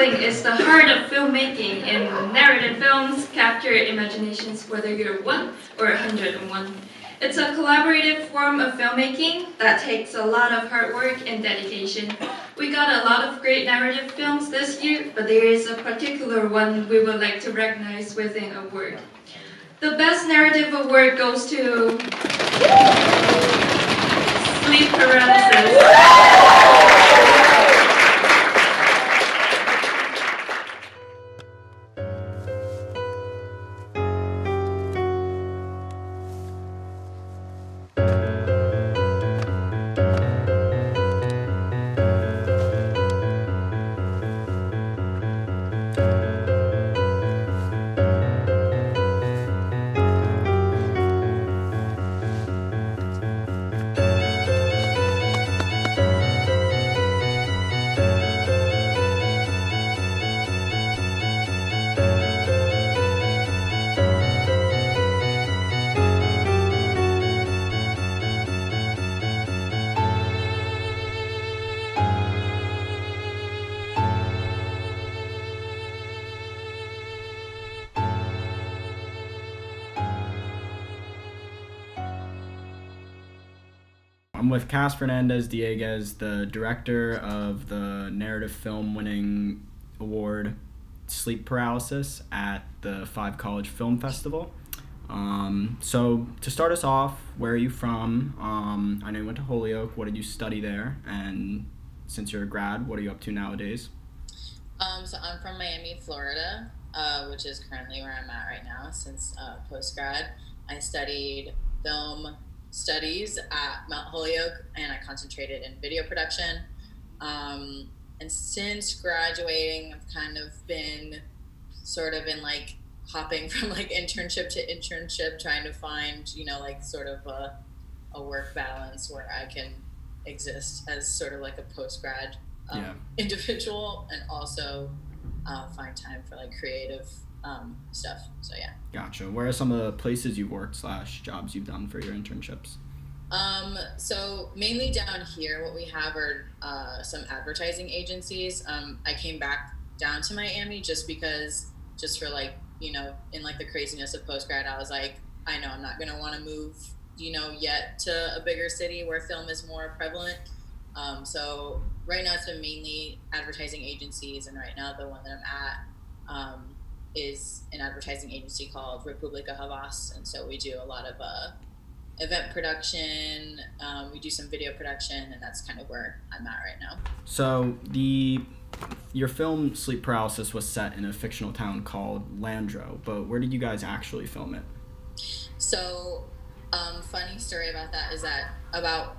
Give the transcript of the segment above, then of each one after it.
storytelling is the heart of filmmaking. In narrative films, capture imaginations whether you're one or 101. It's a collaborative form of filmmaking that takes a lot of hard work and dedication. We got a lot of great narrative films this year, but there is a particular one we would like to recognize with an award. The Best Narrative Award goes to Sleep Paralysis. With Cass Fernandez Dieguez, the director of the narrative film winning award Sleep Paralysis at the Five College Film Festival. Um, so, to start us off, where are you from? Um, I know you went to Holyoke. What did you study there? And since you're a grad, what are you up to nowadays? Um, so I'm from Miami, Florida, uh, which is currently where I'm at right now since uh, post grad. I studied film studies at Mount Holyoke and I concentrated in video production. Um, and since graduating, I've kind of been sort of in like hopping from like internship to internship, trying to find, you know, like sort of a, a work balance where I can exist as sort of like a post grad um, Yeah. individual and also uh, find time for like creative um, stuff. So yeah. Gotcha. Where are some of the places you've worked slash jobs you've done for your internships? Um, so mainly down here, what we have are uh, some advertising agencies. Um, I came back down to Miami just because, just for like you know, in like the craziness of post grad, I was like, I know I'm not gonna want to move, you know, yet to a bigger city where film is more prevalent. Um, so right now it's been mainly advertising agencies, and right now the one that I'm at um, is an advertising agency called Republica Havas, and so we do a lot of uh, event production. Um, we do some video production, and that's kind of where I'm at right now. So the your film Sleep Paralysis was set in a fictional town called Landro, but where did you guys actually film it? So, um, funny story about that is that about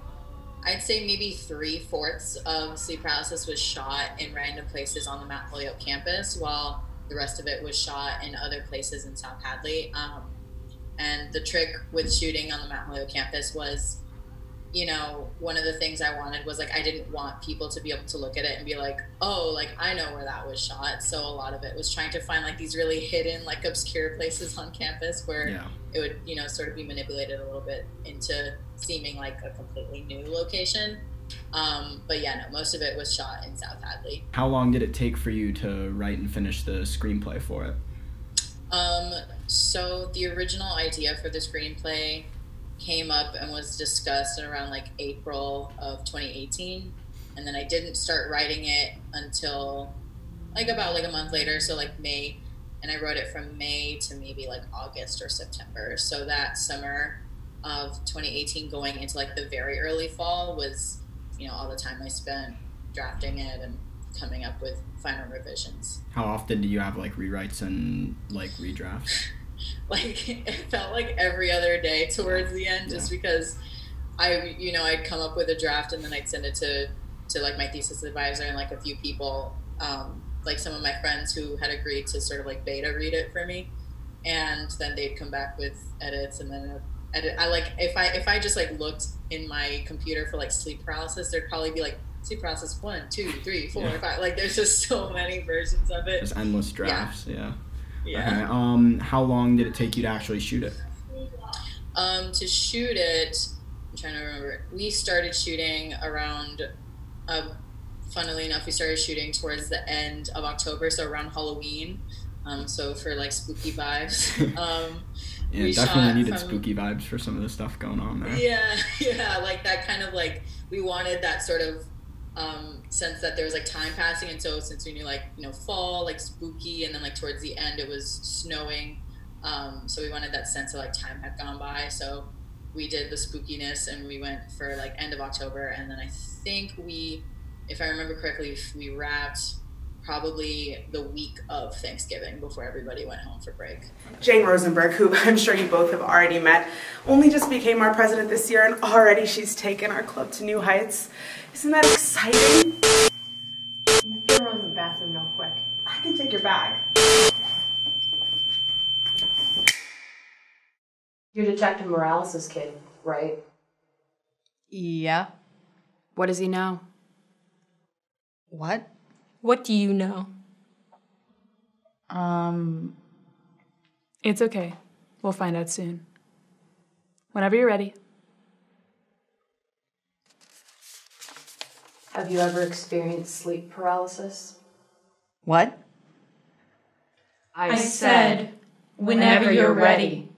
I'd say maybe three fourths of Sleep Paralysis was shot in random places on the Mount Holyoke campus, while the rest of it was shot in other places in South Hadley. Um, and the trick with shooting on the Mount Holyoke campus was, you know, one of the things I wanted was like I didn't want people to be able to look at it and be like, oh, like I know where that was shot. So a lot of it was trying to find like these really hidden, like obscure places on campus where Yeah. it would you know sort of be manipulated a little bit into seeming like a completely new location um, but yeah no most of it was shot in south hadley. How long did it take for you to write and finish the screenplay for it? um, so the original idea for the screenplay came up and was discussed in around like april of 2018 and then i didn't start writing it until like about like a month later so like may. And i wrote it from may to maybe like august or september. So that summer of 2018 going into like the very early fall was you know all the time i spent drafting it and coming up with final revisions. How often do you have like rewrites and like redrafts? like it felt like every other day towards the end just because i you know i'd come up with a draft and then i'd send it to to like my thesis advisor and like a few people um, like some of my friends who had agreed to sort of like beta read it for me. And then they'd come back with edits and then edit i like if i if i just like looked in my computer for like sleep paralysis there'd probably be like sleep paralysis one two three four Yeah. five like there's just so many versions of it Just endless drafts. Yeah. yeah Okay. Um, how long did it take you to actually shoot it? Um, to shoot it, I'm trying to remember. We started shooting around a funnily enough, we started shooting towards the end of October, so around Halloween. Um, so for like spooky vibes. Um, yeah, we definitely needed from- spooky vibes for some of the stuff going on there. Yeah, yeah, like that kind of like we wanted that sort of um, sense that there was like time passing, and so since we knew like you know fall, like spooky, and then like towards the end it was snowing, um, so we wanted that sense of like time had gone by. So we did the spookiness, and we went for like end of October, and then I think we, if I remember correctly, we wrapped probably the week of Thanksgiving before everybody went home for break. Jane Rosenberg, who I'm sure you both have already met, only just became our president this year, and already she's taken our club to new heights. Isn't that exciting? Get her in the bathroom real quick. I can take your bag. You're Detective Morales' kid, right? Yeah. What does he know? What? What do you know? Um, It's okay. We'll find out soon. Whenever you're ready. Have you ever experienced sleep paralysis? what? I, said, whenever you're ready.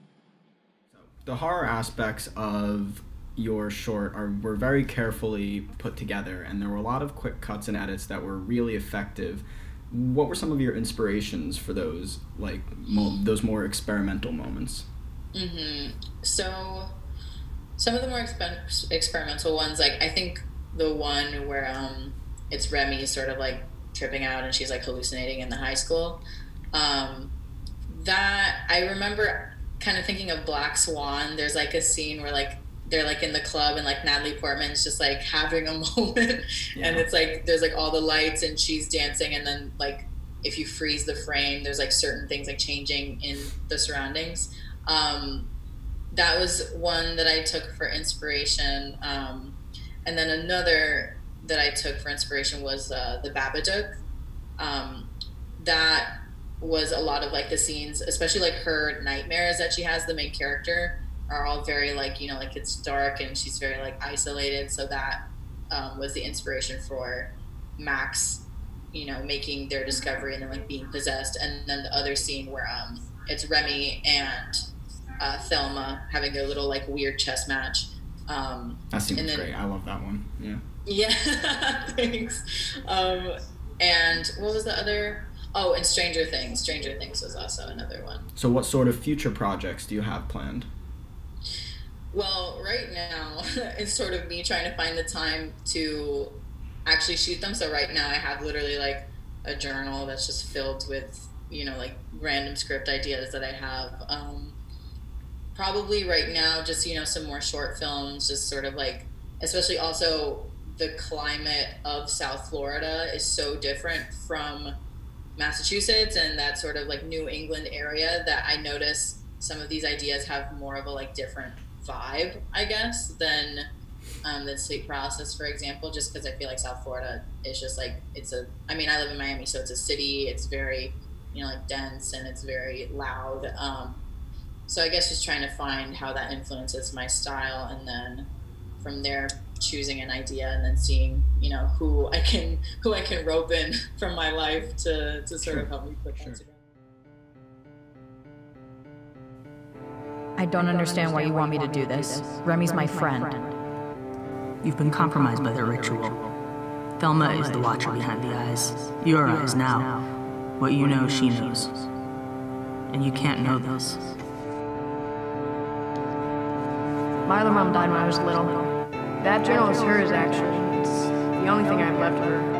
The horror aspects of your short are were very carefully put together, and there were a lot of quick cuts and edits that were really effective. What were some of your inspirations for those, like mo- those more experimental moments? Mm-hmm. So, some of the more expen- experimental ones, like I think the one where um, it's Remy sort of like tripping out and she's like hallucinating in the high school. Um, that I remember kind of thinking of Black Swan. There's like a scene where like they're like in the club and like Natalie Portman's just like having a moment, and it's like there's like all the lights and she's dancing, and then like if you freeze the frame, there's like certain things like changing in the surroundings. Um, that was one that I took for inspiration. Um, and then another that I took for inspiration was uh, the Babadook. Um, that was a lot of like the scenes, especially like her nightmares that she has. The main character are all very like you know like it's dark and she's very like isolated. So that um, was the inspiration for Max, you know, making their discovery and then like being possessed. And then the other scene where um, it's Remy and uh, Thelma having their little like weird chess match. Um, That seems then- great. I love that one. Yeah. yeah, thanks. Um, and what was the other? Oh, and Stranger Things. Stranger Things was also another one. So, what sort of future projects do you have planned? Well, right now it's sort of me trying to find the time to actually shoot them. So right now I have literally like a journal that's just filled with you know like random script ideas that I have. Um, probably right now just you know some more short films, just sort of like especially also the climate of South Florida is so different from Massachusetts and that sort of like New England area that I notice some of these ideas have more of a like different vibe, I guess, than um, than sleep paralysis, for example. Just because I feel like South Florida is just like it's a. I mean, I live in Miami, so it's a city. It's very, you know, like dense and it's very loud. Um, so I guess just trying to find how that influences my style, and then from there choosing an idea and then seeing you know who I can who I can rope in from my life to to sort of help me put Sure. that together. I don't understand why you want me to do this. Remy's my friend. You've been compromised by the ritual. Thelma is the watcher behind the eyes. Your eyes now. What you know, she knows. And you can't know this. My other mom died when I was little. That journal is hers, actually. It's the only thing I've left of her.